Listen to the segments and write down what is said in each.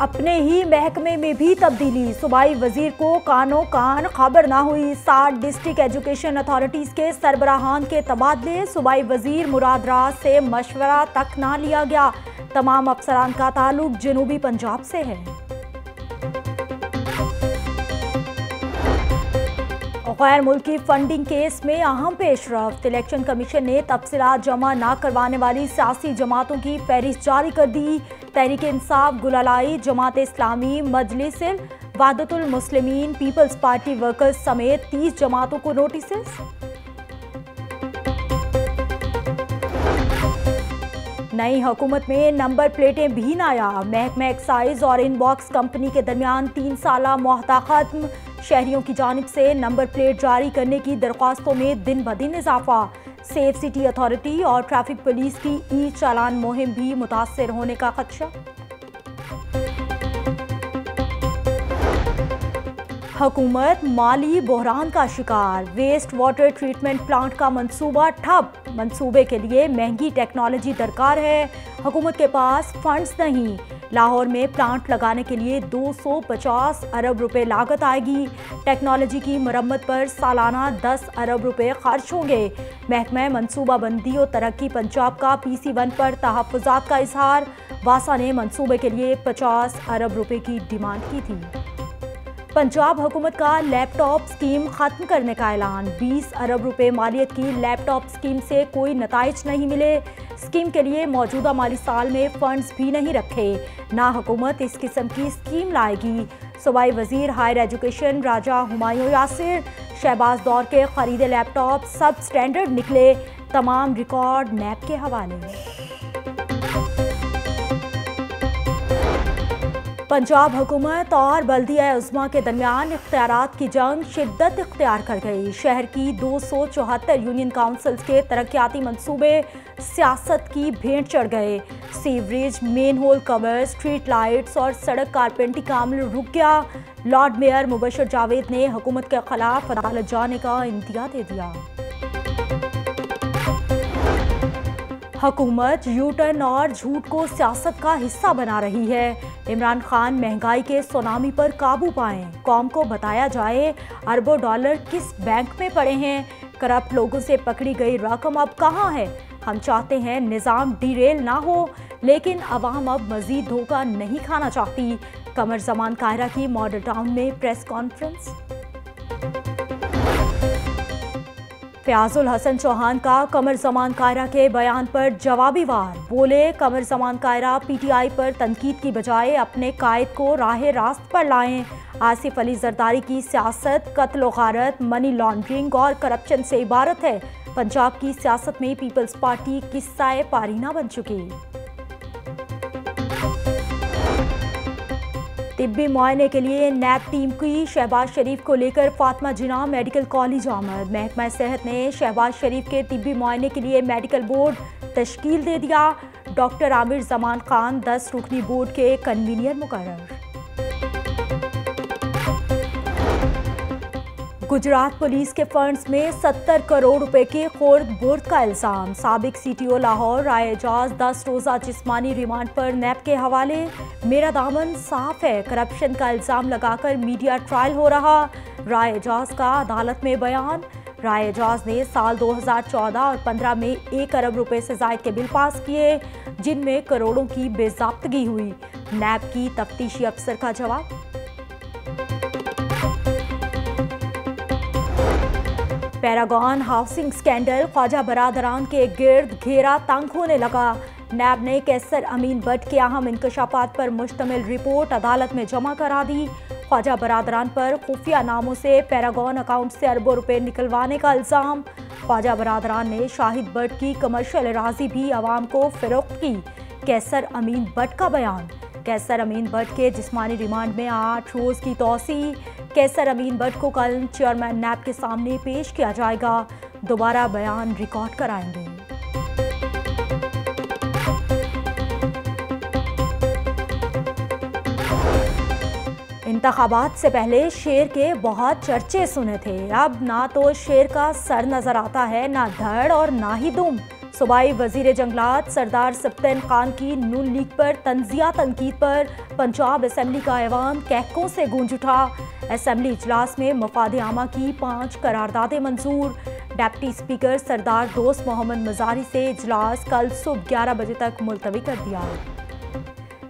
अपने ही महकमे में भी तब्दीली। सूबाई वज़ीर को कानो कान खबर ना हुई। साठ डिस्ट्रिक्ट एजुकेशन अथॉरिटीज के सरबराहान के तबादले, सूबाई वज़ीर मुरादराज से मशवरा तक ना लिया गया। तमाम अफसरान का ताल्लुक जनूबी पंजाब से है। गैर मुल्की फंडिंग केस में अहम पेशरफ इलेक्शन कमीशन ने तफसीत जमा न करवाने वाली सियासी जमातों की फहरिस्त जारी कर दी। Tehreek Insaf Gulalai Jamaat Islami Majlis Wahdatul Muslimeen Peoples Party Workers समेत तीस जमातों को नोटिस नई हुकूमत में नंबर प्लेटें भी नायाब। महकमा एक्साइज और इनबॉक्स कंपनी के दरमियान तीन साल माहता खत्म। शहरियों की जानब से नंबर प्लेट जारी करने की दरख्वास्तों में दिन ब दिन इजाफा। सेफ़ सिटी अथॉरिटी और ट्रैफ़िक पुलिस की ई चालान मुहिम भी मुतासर होने का खदशा। हुकूमत माली बहरान का शिकार। वेस्ट वाटर ट्रीटमेंट प्लांट का मंसूबा ठप। मंसूबे के लिए महँगी टेक्नोलॉजी दरकार है। हुकूमत के पास फंड्स नहीं। लाहौर में प्लांट लगाने के लिए 250 अरब रुपए लागत आएगी। टेक्नोलॉजी की मरम्मत पर सालाना 10 अरब रुपए खर्च होंगे। महकमा मनसूबाबंदी और तरक्की पंजाब का पी सी वन पर तहफ़ात का इजहार। वासा ने मनसूबे के लिए 50 अरब रुपए की डिमांड की थी। पंजाब हुकूमत का लैपटॉप स्कीम खत्म करने का ऐलान। 20 अरब रुपए मालियत की लैपटॉप स्कीम से कोई नतज नहीं मिले। स्कीम के लिए मौजूदा माली साल में फंड्स भी नहीं रखे। ना हुकूमत इस किस्म की स्कीम लाएगी। सूबाई वज़ीर हायर एजुकेशन राजा हुमायूं यासिर, शहबाज दौर के खरीदे लैपटॉप सब स्टैंडर्ड निकले। तमाम रिकॉर्ड नैप के हवाले। पंजाब हुकूमत और बल्दिया उजमा के दरमियान इख्तियार की जंग शिद्दत इख्तियार कर गई। शहर की दो सौ चौहत्तर यूनियन काउंसिल्स के तरक्याती मनसूबे सियासत की भेंट चढ़ गए। Sewerage main hole cover street lights और सड़क कारपेंटी काम रुक गया। लॉर्ड मेयर मुबशर जावेद ने हुकूमत के खिलाफ अदालत जाने का इंतहा दे दिया। हुकूमत यू टर्न और झूठ को सियासत का हिस्सा बना रही है। इमरान खान महँगाई के सोनामी पर काबू पाएँ। कौम को बताया जाए, अरबों डॉलर किस बैंक में पड़े हैं? करप्ट लोगों से पकड़ी गई रकम अब कहाँ है? हम चाहते हैं निज़ाम डीरेल ना हो, लेकिन अवाम अब मजीद धोखा नहीं खाना चाहती। कमर जमान कायरा की मॉडल टाउन में प्रेस कॉन्फ्रेंस। फयाजुल हसन चौहान का कमर जमान कायरा के बयान पर जवाबी वार। बोले, कमर जमान कायरा पीटीआई पर तनकीद की बजाय अपने कायद को राह रास्त पर लाएँ। आसिफ अली जरदारी की सियासत, कत्ल वारत मनी लॉन्ड्रिंग और करप्शन से इबारत है। पंजाब की सियासत में पीपल्स पार्टी किस्साए पारीना बन चुकी। तिब्बी मुआयने के लिए नैब टीम की शहबाज शरीफ को लेकर फातमा जिना मेडिकल कॉलेज आमद। महकमा सेहत ने शहबाज शरीफ के तिब्बी मुआयने के लिए मेडिकल बोर्ड तश्कील दे दिया। डॉक्टर आमिर जमान खान दस रुकनी बोर्ड के कन्वीनियर मुकर गुजरात पुलिस के फंड्स में 70 करोड़ रुपए के खोर्द बुर्द का इल्ज़ाम। सबक सीटीओ लाहौर, राय एजाज, दस रोज़ा जिस्मानी रिमांड पर नैब के हवाले। मेरा दामन साफ़ है, करप्शन का इल्ज़ाम लगाकर मीडिया ट्रायल हो रहा। राय एजाज का अदालत में बयान। राय एजाज ने साल 2014 और 15 में एक अरब रुपए से जायद के बिल पास किए, जिनमें करोड़ों की बेजाब्तगी हुई। नैब की तफ्तीशी अफसर का जवाब? पैरागॉन हाउसिंग स्कैंडल ख्वाजा बरादरान के गिर्द घेरा तंग होने लगा। नैब ने कैसर अमीन भट्ट के अहम इंकशाफात पर मुश्तमिल रिपोर्ट अदालत में जमा करा दी। ख्वाजा बरादरान पर खुफिया नामों से पैरागॉन अकाउंट से अरबों रुपए निकलवाने का इल्ज़ाम। ख्वाजा बरादरान ने शाहिद भट्ट की कमर्शियल राज़ी भी आवाम को फरोख्त की। कैसर अमीन भट्ट का बयान। कैसर अमीन भट्ट के जिस्मानी रिमांड में आठ रोज़ की तोसी। कैसर अमीन भट्ट को कल चेयरमैन नैब के सामने पेश किया जाएगा। दोबारा बयान रिकॉर्ड कराएँगे। इंतबात से पहले शेर के बहुत चर्चे सुने थे। अब ना तो शेर का सर नज़र आता है, ना धड़ और ना ही दुम। सूबाई वज़ीर जंगलात सरदार सप्तन खान की नून लीग पर तंजिया तनकीद पर पंजाब असम्बली का ऐवान कैकों से गूंज उठा। असम्बली इजलास में मफाद आमा की पाँच करारदादें मंजूर। डेप्टी स्पीकर सरदार दोस्त मोहम्मद मजारी से इजलास कल सुबह ग्यारह बजे तक मुलतवी कर दिया।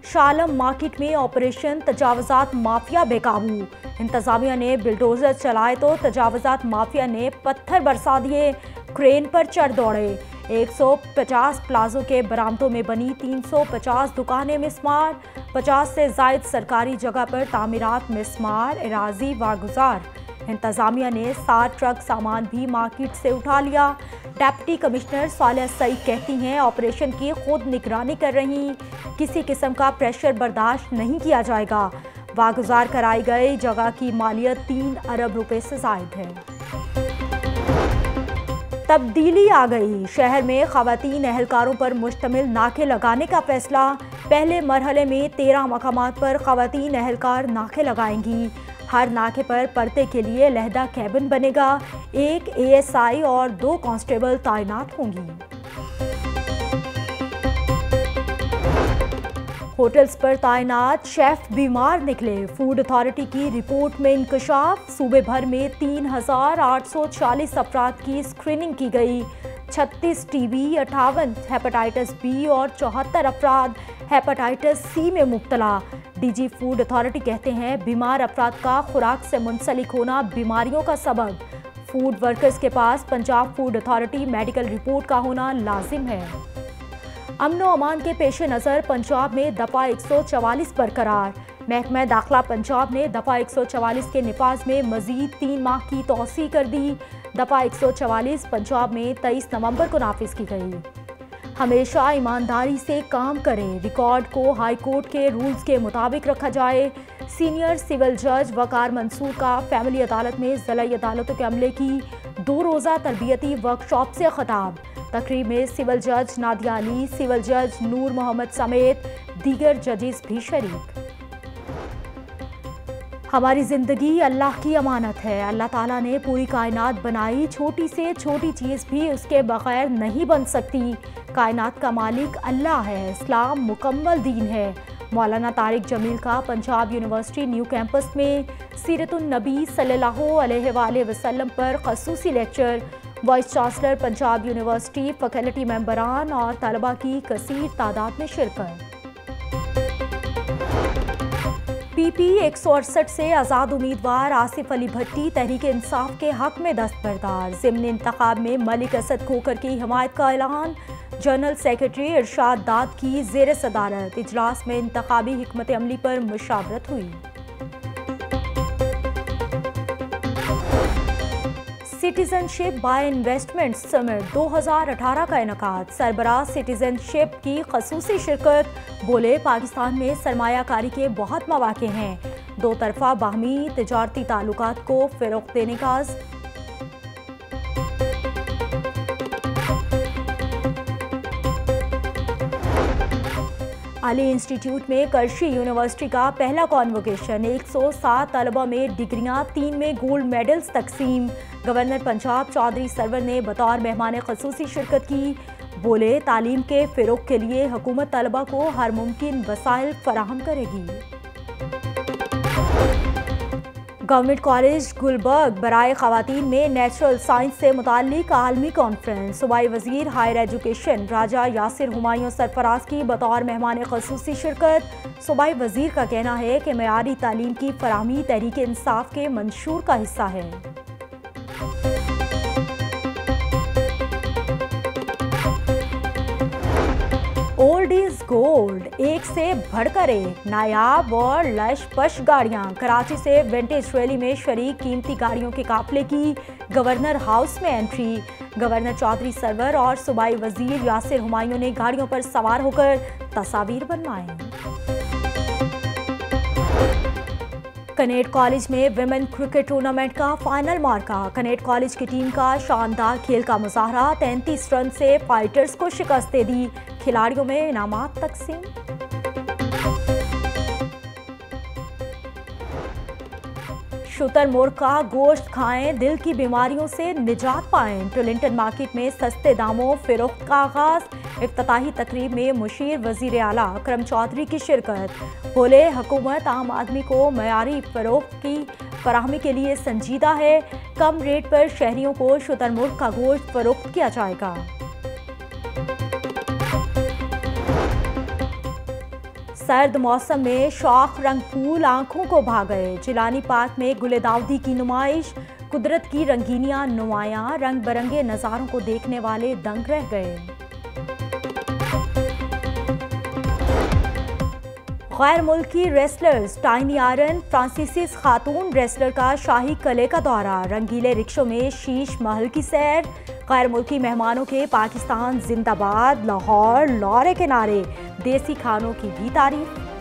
शालम मार्केट में ऑपरेशन तजावजात माफिया बेकाबू। इंतजामिया ने बिल्डोजर चलाए तो तजावजात माफिया ने पत्थर बरसा दिए। क्रेन पर चढ़ दौड़े। 150 प्लाजो के बरामदों में बनी 350 दुकानें मिसमार। 50 से जायद सरकारी जगह पर तामीरात मिसमार, एराजी वागुजार। इंतजामिया ने सात ट्रक सामान भी मार्केट से उठा लिया। डेप्टी कमिश्नर सालिया सईद कहती हैं, ऑपरेशन की खुद निगरानी कर रही। किसी किस्म का प्रेशर बर्दाश्त नहीं किया जाएगा। वागुजार कराई गई जगह की मालियत तीन अरब रुपए से जायद है। तब्दीली आ गई। शहर में खातन एहलकारों पर मुश्तमिल नाके लगाने का फैसला। पहले मरहले में तेरह मकाम पर खातन एहलकार नाके लगाएँगी। हर नाके पर परते के लिए लहदा कैबिन बनेगा। एक एएसआई और दो कांस्टेबल तैनात होंगी। होटल्स पर तैनात शेफ बीमार निकले। फ़ूड अथॉरिटी की रिपोर्ट में इंकशाफ। सूबे भर में तीन हज़ार आठ सौ चालीस अफराद की स्क्रीनिंग की गई। छत्तीस टीबी, अठावन हेपेटाइटिस बी और चौहत्तर अफराद हेपेटाइटिस सी में मुबतला। डीजी फ़ूड अथॉरिटी कहते हैं, बीमार अफराद का खुराक से मुंसलिक होना बीमारियों का सबब। फ़ूड वर्कर्स के पास Punjab food authority medical report का होना लाजिम है। अमन अमान के पेश नज़र पंजाब में दफ़ा 144 बरकरार महकमा दाखिला पंजाब ने दफ़ा 144 के नफाज में मजीद तीन माह की तोसी कर दी। दफ़ा 144 पंजाब में 23 नवंबर को नाफिज की गई। हमेशा ईमानदारी से काम करें। रिकॉर्ड को हाई कोर्ट के रूल्स के मुताबिक रखा जाए। सीनियर सिविल जज वकार मंसूर का फैमिली अदालत में ज़िला अदालतों के अमले की दो रोज़ा तरबियती वर्कशॉप से खताब। तकरीब में सिविल जज नादिया अली, सिविल जज नूर मोहम्मद समेत दीगर जजेस भी शरीक। हमारी ज़िंदगी अल्लाह की अमानत है। अल्लाह ताला ने पूरी कायनात बनाई। छोटी से छोटी चीज़ भी उसके बगैर नहीं बन सकती। कायनात का मालिक अल्लाह है। इस्लाम मुकम्मल दीन है। मौलाना तारिक जमील का पंजाब यूनिवर्सिटी न्यू कैंपस में सीरतुलनबी सल्लल्लाहु अलैहि वसल्लम पर खसूसी lecture. Vice chancellor, Punjab university faculty मेंबरान और तलबा की कसीर तादाद में शिरकत। पीपी एक सौ अड़सठ से आज़ाद उम्मीदवार आसिफ अली भट्टी तहरीक इंसाफ के हक में दस्तबरदार। जिमन इंतखाब में मलिक असद खोकर की हमायत का ऐलान। जनरल सेक्रेटरी इरशाद दाद की जेर सदारत। इजलास में इंतबी हमत अमली पर मुशावरत हुई। सिटीजनशिप बाय इन्वेस्टमेंट समिट 2018 का इनका सरबरा सिटीजनशिप की खसूसी शिरकत बोले पाकिस्तान में सरमायाकारी के बहुत मौाक़े हैं। दो तरफा बाहमी तजारती ताल्लुक को फ़रोग देने का अली इंस्टीट्यूट में करशी यूनिवर्सिटी का पहला कॉन्वोकेशन। 107 तलबा में डिग्रियाँ, तीन में गोल्ड मेडल्स तकसीम। गवर्नर पंजाब चौधरी सरवर ने बतौर मेहमान खसूसी शिरकत की। बोले, तालीम के फ़रोग के लिए हुकूमत तलबा को हर मुमकिन वसाइल फराहम करेगी। गवर्नमेंट कॉलेज गुलबर्ग बरए खातन में नेचुरल साइंस से मुतक आलमी कॉन्फ्रेंस। सूबाई वज़ीर हायर एजुकेशन राजा यासिर हुमायूं सरफराज की बतौर मेहमान खसूसी शिरकत। सूबाई वज़ीर का कहना है कि मैारी तालीम की फरहमी तहरीक इंसाफ के मंशूर का हिस्सा है। ओल्ड इज़ गोल्ड एक से बढ़कर एक, नायाब और लश पश गाड़ियाँ। कराची से विंटेज रैली में शरीक कीमती गाड़ियों के काफले की गवर्नर हाउस में एंट्री गवर्नर चौधरी सरवर और सूबाई वज़ीर यासिर हुमायूं ने गाड़ियों पर सवार होकर तस्वीर बनवाए कनेट कॉलेज में विमेन क्रिकेट टूर्नामेंट का फाइनल मार्का। कनेट कॉलेज की टीम का शानदार खेल का मुजाहरा, तैंतीस रन से फाइटर्स को शिकस्त दे दी। खिलाड़ियों में इनाम तकसीम। शुतर का गोश्त खाएँ, दिल की बीमारियों से निजात पाएँ। टोलिंटन मार्केट में सस्ते दामों, फिरोख्त का आगाज़। इफ्ताही तकरीब में मुशीर वज़ीर अला अक्रम चौधरी की शिरकत। बोले, हुकूमत आम आदमी को मैारी फरोख्त की फराहमी के लिए संजीदा है। कम रेट पर शहरियों को शुतरमुर्ग का गोश्त फरोख्त किया जाएगा। सर्द मौसम में शौक रंग फूल आँखों को भा गए। जिलानी पार्क में गुलेदाउदी की नुमाइश, कुदरत की रंगीनियाँ नुमाया, रंग बरंगे नज़ारों को देखने वाले दंग रह गए। गैर मुल्की रेसलर्स टाइनी आयरन फ्रांसीसी खातून रेसलर का शाही कले का दौरा। रंगीले रिक्शों में शीश महल की सैर गैर मुल्की मेहमानों के पाकिस्तान जिंदाबाद, लाहौर, लौरे के नारे, देसी खानों की भी तारीफ़।